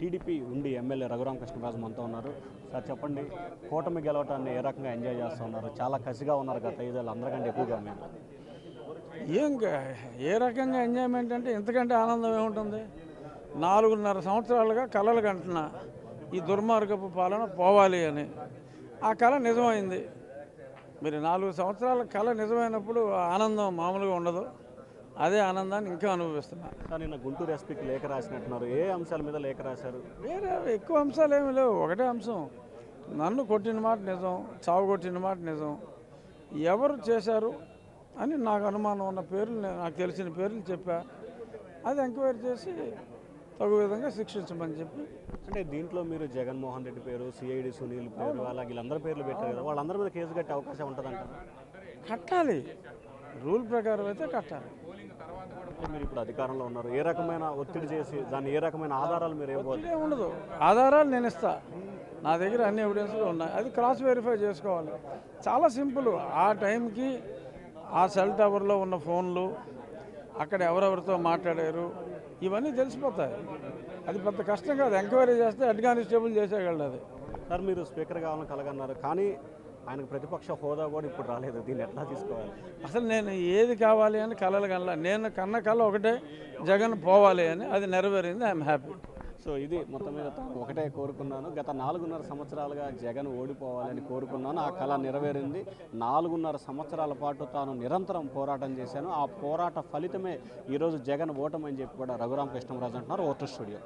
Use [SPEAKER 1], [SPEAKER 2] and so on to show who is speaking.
[SPEAKER 1] TDP ఉండి MLA Raghuramakrishnaraju మనతో ఉన్నారు. సార్ చెప్పండి కూటమి గెలవటాన్ని ఏ రకంగా ఎంజాయ్ చేస్తూ ఉన్నారు? చాలా కసిగా ఉన్నారు గత ఐదేళ్ళు అందరికంటే ఎక్కువగా మేము
[SPEAKER 2] ఏం క- ఏ రకంగా ఎంజాయ్మెంట్ అంటే ఇంతకంటే ఆనందం ఏముంటుంది? నాలుగున్నర సంవత్సరాలుగా కలలు కంటున్నా ఈ దుర్మార్గపు పాలన పోవాలి అని. ఆ కళ నిజమైంది. మరి నాలుగు సంవత్సరాల కళ నిజమైనప్పుడు ఆనందం మామూలుగా ఉండదు. అదే ఆనందాన్ని ఇంకా అనుభవిస్తున్నా.
[SPEAKER 1] సార్ నిన్న గుంటూరు ఎస్పీకి లేఖ రాసినట్టున్నారు. ఏ అంశాల మీద లేఖ రాశారు?
[SPEAKER 2] వేరే ఎక్కువ అంశాలు ఏమి లేవు. ఒకటే అంశం. నన్ను కొట్టిన మాట నిజం చావు కొట్టిన మాట నిజం. ఎవరు చేశారు అని నాకు అనుమానం ఉన్న పేర్లు నేను- నాకు తెలిసిన పేర్లు చెప్పా. అది ఎంక్వైరీ చేసి తగు విధంగా శిక్షించమని చెప్పి.
[SPEAKER 1] అంటే దీంట్లో మీరు జగన్మోహన్ రెడ్డి పేరు సిఐడి సునీల్ పేరు అలాగే వీళ్ళందరి పేర్లు పెట్టారు కదా. వాళ్ళందరి మీద కేసు కట్టే అవకాశం ఉంటుందంట
[SPEAKER 2] కట్టాలి. రూల్ ప్రకారం అయితే కట్టాలి.
[SPEAKER 1] మీరు ఇప్పుడు అధికారంలో ఉన్నారు? ఏ రకమైన ఒత్తిడి చేసి దాన్ని ఏ రకమైన ఆధారాలు మీరు ఇవ్వబోతున్నారు
[SPEAKER 2] ఇదే ఉండదు. ఆధారాలు నేను ఇస్తా. నా దగ్గర అన్ని ఎవిడెన్స్లు ఉన్నాయి. అది క్రాస్ వెరిఫై చేసుకోవాలి. చాలా సింపుల్ ఆ టైంకి ఆ సెల్ టవర్లో ఉన్న ఫోన్లు అక్కడ ఎవరెవరితో మాట్లాడారు ఇవన్నీ తెలిసిపోతాయి. అది పెద్ద కష్టం కాదు. ఎంక్వైరీ చేస్తే హెడ్ కానిస్టేబుల్ చేసేయగలడు అది.
[SPEAKER 1] సార్ మీరు స్పీకర్ కావాలని కలగన్నారు. కానీ ఆయనకు ప్రతిపక్ష హోదా కూడా ఇప్పుడు రాలేదు. దీన్ని ఎట్లా తీసుకోవాలి?
[SPEAKER 2] అసలు నేను ఏది కావాలి అని కలలు కనలా. నేను కన్న కళ ఒకటే జగన్ పోవాలి అని అది నెరవేరింది. ఐఎమ్ హ్యాపీ
[SPEAKER 1] సో ఇది మొత్తం మీద తాను ఒకటే కోరుకున్నాను. గత నాలుగున్నర సంవత్సరాలుగా జగన్ ఓడిపోవాలని కోరుకున్నాను. ఆ కళ నెరవేరింది. నాలుగున్నర సంవత్సరాల పాటు తాను నిరంతరం పోరాటం చేశాను. ఆ పోరాట ఫలితమే ఈరోజు జగన్ ఓటమని చెప్పి కూడా రఘురామ కృష్ణరాజు అంటున్నారు. Voter studio.